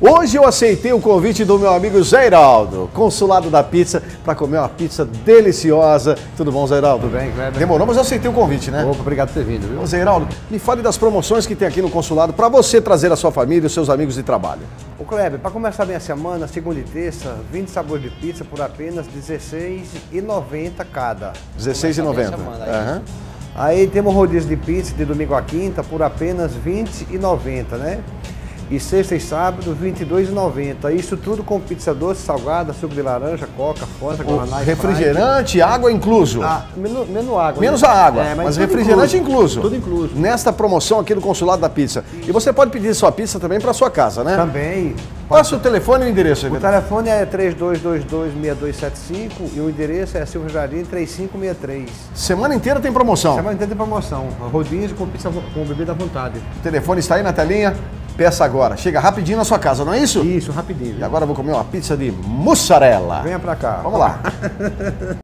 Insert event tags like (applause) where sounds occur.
Hoje eu aceitei o convite do meu amigo Zé Iraldo, consulado da pizza, para comer uma pizza deliciosa. Tudo bom, Zé Iraldo? Tudo bem, Kleber? Demorou, mas eu aceitei o convite, né? Opa, obrigado por ter vindo, viu? Ô, Zé Iraldo, me fale das promoções que tem aqui no consulado para você trazer a sua família e os seus amigos de trabalho. Ô Kleber, para começar bem a semana, segunda e terça, 20 sabores de pizza por apenas R$16,90 cada. R$16,90. Uhum. Aí temos rodízio de pizza de domingo a quinta por apenas R$20,90, né? E sexta e sábado, R$ 22,90. Isso tudo com pizza doce, salgada, suco de laranja, coca, fanta, guaraná Refrigerante, água incluso. Ah, menos, menos água. Menos né? a água, É, mas, tudo refrigerante incluso. Tudo incluso. Nesta promoção aqui do Consulado da Pizza. E você pode pedir sua pizza também para sua casa, né? Também. Passa o telefone e o endereço. O telefone é 3222-6275 e o endereço é Silvio Jardim 3563. Semana inteira tem promoção. Semana inteira tem promoção. Rodízio com, pizza, com bebida à vontade. O telefone está aí na telinha. Peça agora. Chega rapidinho na sua casa, não é isso? Isso, rapidinho. E agora eu vou comer uma pizza de mussarela. Venha pra cá. Vamos lá. (laughs)